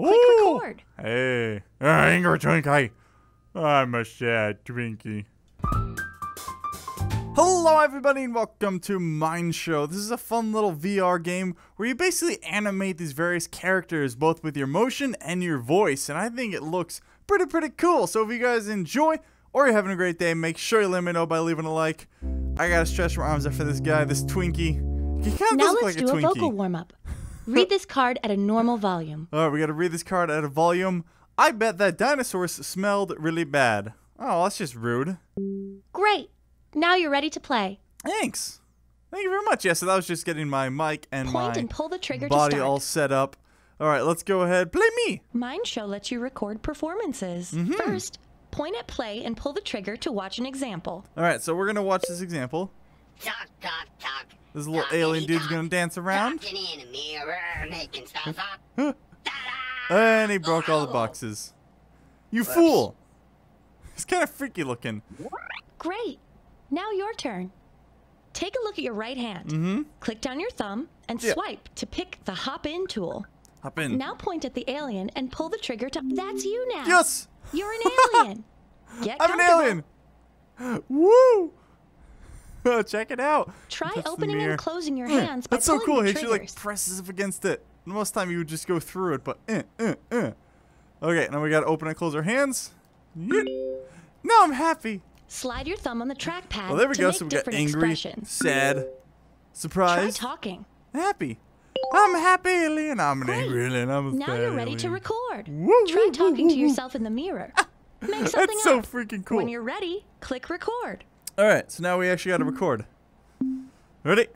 Click record. Hey, uh, Angry Twinkie. I'm a sad Twinkie. Hello, everybody, and welcome to Mindshow. This is a fun little VR game where you basically animate these various characters both with your motion and your voice, and I think it looks pretty, pretty cool. So if you guys enjoy or you're having a great day, make sure you let me know by leaving a like. I gotta stretch my arms out for this guy, this Twinkie. He kind of Now does let's look do like a a vocal warm up. Read this card at a normal volume. All right, we got to read this card at a volume. I bet that dinosaurs smelled really bad. Oh, that's just rude. Great. Now you're ready to play. Thanks. Thank you very much. Yeah, so that was just getting my mic and Point my and pull the trigger to body start. all set up. All right, let's go ahead. Play me. Mindshow lets you record performances. Mm-hmm. First, point at play and pull the trigger to watch an example. All right, so we're going to watch this example. Talk, talk, talk. This little Talking, alien dude's talking, going to dance around. In a mirror, making stuff up. And he broke all the boxes. You fool. He's kind of freaky looking. Great. Now your turn. Take a look at your right hand. Mm-hmm. Click down your thumb and Yeah. swipe to pick the hop in tool. Hop in. Now point at the alien and pull the trigger to. That's you now. Yes. You're an alien. Get I'm an alien. Woo. Check it out. Try opening and closing your hands by That's so cool. the He actually like presses up against it. Most time you would just go through it, but eh, eh, eh. Okay, now we gotta open and close our hands. Yeet. Now I'm happy. Slide your thumb on the trackpad Well, there we go. So we got different angry, sad, Try surprised, talking. happy. I'm happy alien. I'm an angry alien. I'm a Now you're ready to record. Woo, Try woo, talking woo, to yourself in the mirror. Make something That's so up. freaking cool. When you're ready, click record. All right, so now we actually got to record. Ready?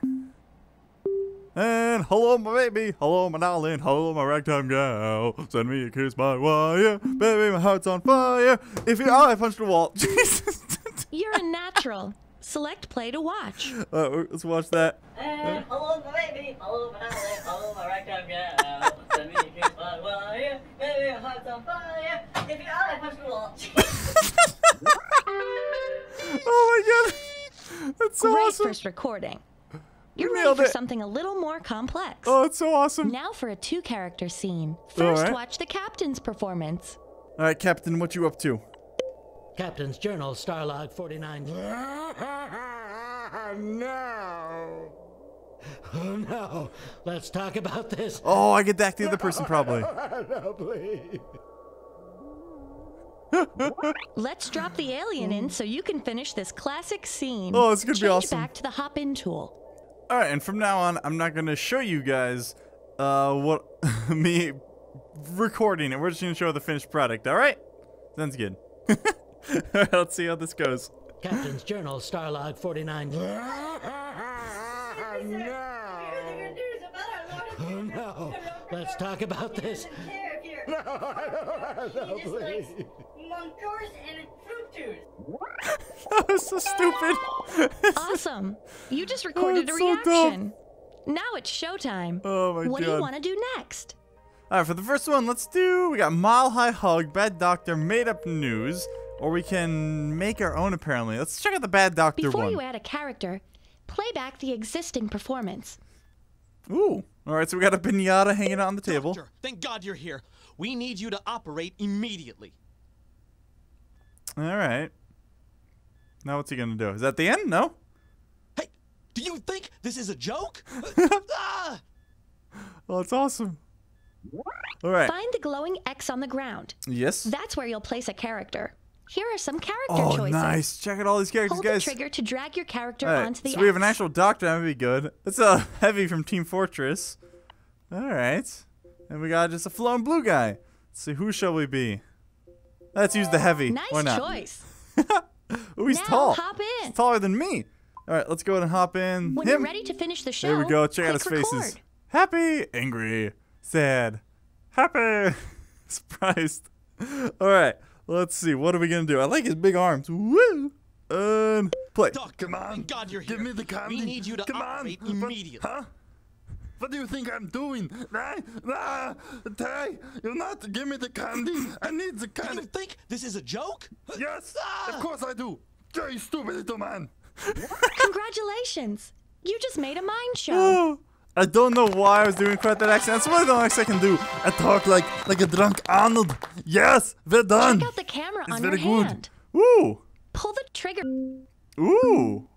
And hello, my baby. Hello, my darling. Hello, my ragtime gal. Send me a kiss by wire. Baby, my heart's on fire. If you oh, I punched the wall. Jesus. You're a natural. Select play to watch. Uh, let's watch that. And hello, my baby. Hello, my darling. Hello, my ragtime gal. Send me a kiss by wire. Baby, my heart's on fire. If you I punch the wall. That's so Great awesome. first recording. You're You ready for it. something a little more complex. Oh, it's so awesome. Now for a two character scene. First, Alright. watch the captain's performance. All right, Captain, what you up to? Captain's Journal, Starlog 49. no. Oh no, let's talk about this. Oh, I get back to the other person probably. no, please. Let's drop the alien in so you can finish this classic scene. Oh, it's gonna be Change awesome. back to the hop in tool. All right, and from now on, I'm not gonna show you guys uh, what me recording it. We're just gonna show the finished product. All right? Sounds good. all right, let's see how this goes. Captain's Journal, Starlog 49. no. Oh no, let's talk about this. No, please. Monkers and fruit that was so stupid. Awesome. You just recorded a it's so dumb. reaction. now it's showtime. Oh my what do you want to do next? all right, for the first one, let's do. We got Mile High Hug, Bad Doctor, Made Up News, or we can make our own. Apparently, let's check out the Bad Doctor Before one. you add a character, play back the existing performance. Ooh. All right, so we got a pinata hanging out on the table. Doctor, thank God you're here. We need you to operate immediately. All right. Now what's he gonna do? Is that the end? No. Hey, do you think this is a joke? ah! Oh, it's awesome. All right. Find the glowing X on the ground. Yes. That's where you'll place a character. Here are some character Oh, choices. nice. Check out all these characters, Hold guys. the trigger to drag your character All right, onto the so we have an actual doctor. That would be good. It's a heavy from Team Fortress. All right. And we got just a flown blue guy. Let's see, who shall we be? Let's use the heavy. Nice Why not? choice. Ooh, he's Now tall. hop in. He's taller than me. All right, let's go ahead and hop in. When Him. you're ready to finish the show, There we go. Check out his click faces. Happy, angry, sad, happy, surprised. All right, let's see. What are we gonna do? I like his big arms. Woo! And play. Doctor, Come on. thank God you're Give here. me the candy. We need you to Come operate on. immediately. What, huh? What do you think I'm doing? Nah, nah, Tay, you're not. Give me the candy. I need the candy. Do you candy. think this is a joke? Yes, Ah! of course I do. Yeah, you stupid little man. Congratulations. You just made a mind show. Oh, I don't know why I was doing quite that accent. That's really the only accent I can do. I talk like like a drunk Arnold. Yes, we're done. Check out the camera It's on very your good. hand. Ooh. Pull the trigger. Ooh.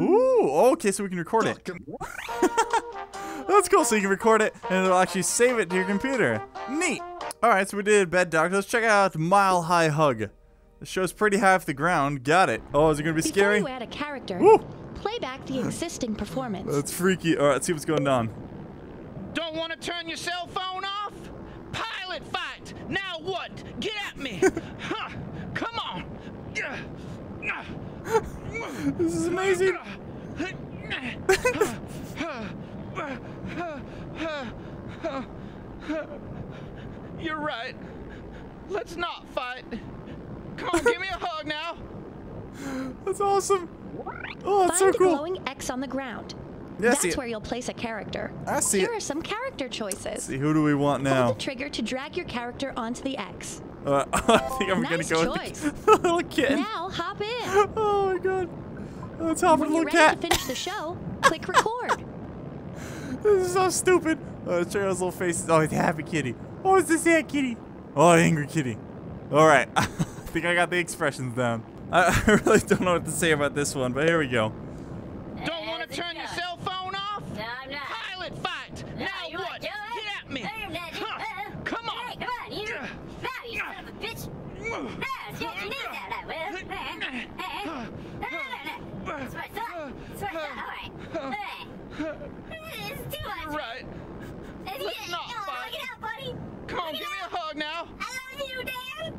Ooh. Okay, so we can record it. That's cool. So you can record it and it'll actually save it to your computer. Neat. All right, so we did Bed Doctor. Let's check out Mile High Hug. The show's pretty high off the ground. Got it. Oh, is it gonna be Before scary? you add a character, Woo. play back the existing performance. That's freaky. All right, let's see what's going on. Don't want to turn your cell phone off? Pilot fight! Now what? Get at me! huh. Come on! This is amazing. You're right. Let's not fight. Come on, give me a hug now. That's awesome. Oh, that's Find so the cool. glowing X on the ground. Yeah, That's where you'll place a character. I see Here it. are some character choices. See, who do we want now? Hold now? the trigger to drag your character onto the X. Uh, I think I'm Nice gonna go choice. with the little kitten. Now hop in. Oh my god. Let's hop When with you're little ready cat. to finish the show, click record. This is so stupid. Oh, let's check out his little faces. Oh, he's a happy kitty. Oh, it's the sad kitty. Oh, angry kitty. All right. I think I got the expressions down. I, I really don't know what to say about this one, but here we go. Don't want to turn your cell phone off? No, I'm not. Pilot fight! No, Now you what? wanna do it? Get at me! No, you're not. Huh. Uh, Come on! Hey, come on, you. No, you son of a bitch. No, it's what you need now, now, Will. Uh, uh, uh, no, no, no. That's what I thought. That's what I thought. All right. All right. This is too much. Right. It's- Let's not oh, fight. Look out. Come on, give me a hug now. I love you, Dan.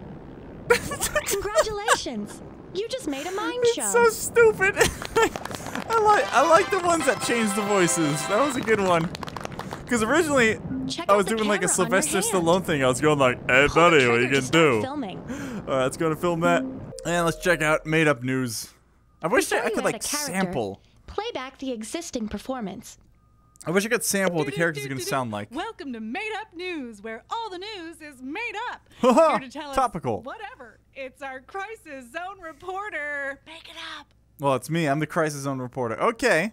Congratulations. You just made a mind It's show. so stupid. I like I like the ones that change the voices. That was a good one. Because originally Check I was doing like a camera on your Sylvester. Stallone thing. I was going like, "Hey, Hold buddy, what trigger you to do?" Filming. All right, let's go to film that, and let's check out made up news. I wish I, I could like sample. Play back the existing performance. I wish I could sample what the character's are gonna sound like. Welcome to Made Up News, where all the news is made up. Haha, Here to tell topical. us whatever. It's our crisis zone reporter. Make it up. Well, it's me. I'm the crisis zone reporter. Okay,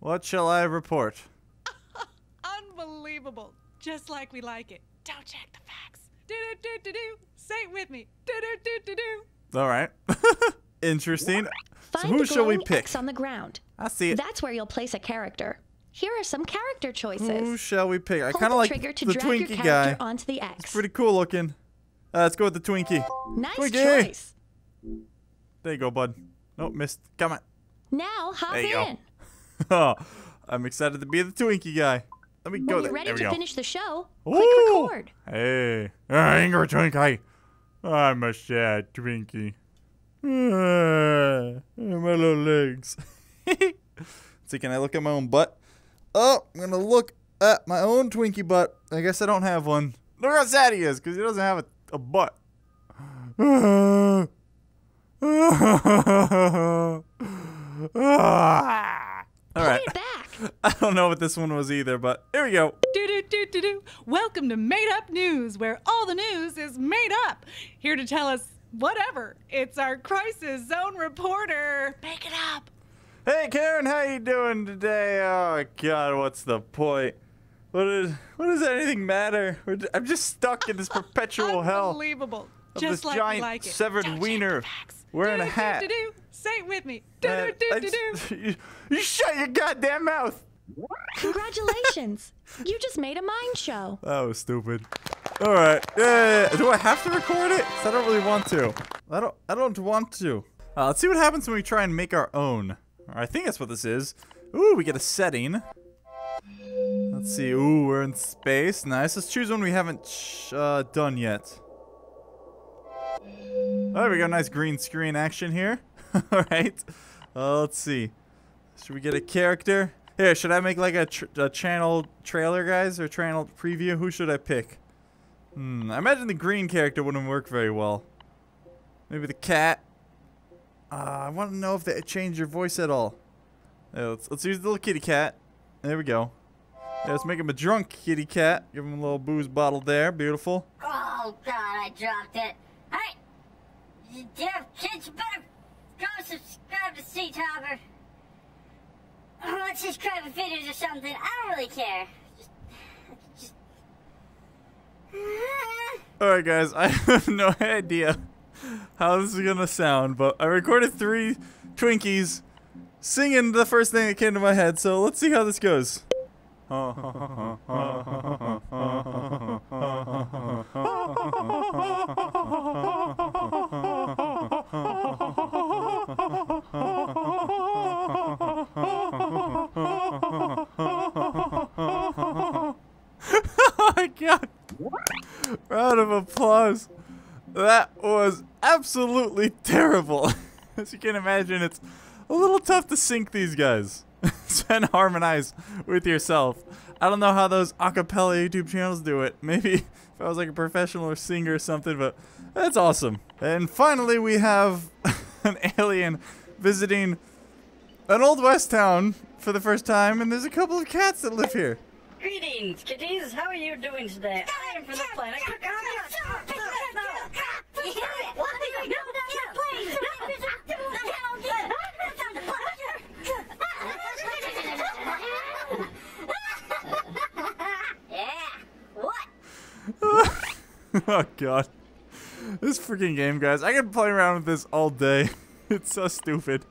what shall I report? Unbelievable. Just like we like it. Don't check the facts. Do do do do do. Say it with me. Do do do do do. All right, interesting. So Find who the shall we pick? X on the ground. I see it. That's where you'll place a character. Here are some character choices. Who shall we pick? I kind of like trigger to the drag your Twinkie character guy. onto the X. Pretty cool looking. Uh, let's go with the Twinkie. nice Twinkie. choice. There you go, bud. Nope, missed. Come on. Now hop There you go. in. Oh, I'm excited to be the Twinkie guy. Let me go When there. you're ready there we to go. finish the show, click Ooh. record. Hey, uh, angry Twinkie. I'm a sad Twinkie. My little legs. See, can I look at my own butt? Oh, I'm gonna look at my own Twinkie butt. I guess I don't have one. Look how sad he is, because he doesn't have a, a butt. All right. Play it back. I don't know what this one was either, but here we go. Do do do do do. Welcome to Made Up News, where all the news is made up. Here to tell us whatever. It's our crisis zone reporter. Make it up. Hey Karen, how you doing today? Oh God, what's the point? What is? What does anything matter? I'm just stuck in this perpetual hell Unbelievable. Just this like giant like it. severed Don't wiener. Wearing a Do, do, hat. do, do. Say it with me. Do, Uh, do, do, I do, just- do. you, you shut your goddamn mouth. Congratulations. you just made a mind show. That was stupid. All right. Yeah, Do I have to record it? 'Cause I don't really want to. I don't. I don't want to. Uh, let's see what happens when we try and make our own. Or I think that's what this is. Ooh, we get a setting. Let's see. Ooh, we're in space. Nice. Let's choose one we haven't ch- uh, done yet. Oh, there we go. Nice green screen action here. All right. Uh, let's see. Should we get a character? Here, should I make like a, tr- a channel trailer, guys, or channel preview? Who should I pick? Hmm, I imagine the green character wouldn't work very well. Maybe the cat. Uh, I want to know if they change your voice at all. Yeah, let's, let's use the little kitty cat. There we go. Yeah, let's make him a drunk kitty cat. Give him a little booze bottle there. Beautiful. Oh, God, I dropped it. Hey, deaf kids, better go subscribe to Sea Talker. Oh, let's just crappy figures or something. I don't really care. Just, just. Uh, Alright, guys, I have no idea how this is gonna sound, but I recorded three Twinkies singing the first thing that came to my head, so let's see how this goes. oh my god. Round of applause. That was absolutely terrible. As you can imagine, it's a little tough to sync these guys and harmonize with yourself. I don't know how those acapella YouTube channels do it. Maybe if I was like a professional or singer or something, but that's awesome. And finally, we have an alien visiting an old west town for the first time, and there's a couple of cats that live here. Greetings, kitties. How are you doing today? I am from the planet. oh god. This freaking game, guys. I can play around with this all day. it's so stupid.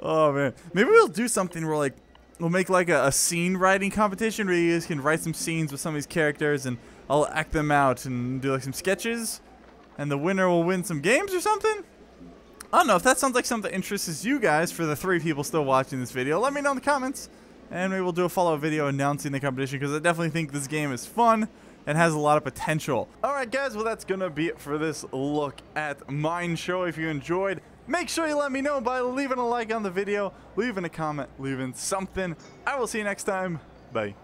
Oh man. Maybe we'll do something where like we'll make like a, a scene writing competition where you guys can write some scenes with some of these characters and I'll act them out and do like some sketches and the winner will win some games or something. I don't know if that sounds like something that interests you guys for the three people still watching this video. Let me know in the comments and maybe we'll do a follow-up video announcing the competition because I definitely think this game is fun and has a lot of potential. Alright guys, well that's gonna be it for this look at Mindshow. If you enjoyed, make sure you let me know by leaving a like on the video, leaving a comment, leaving something. I will see you next time. Bye.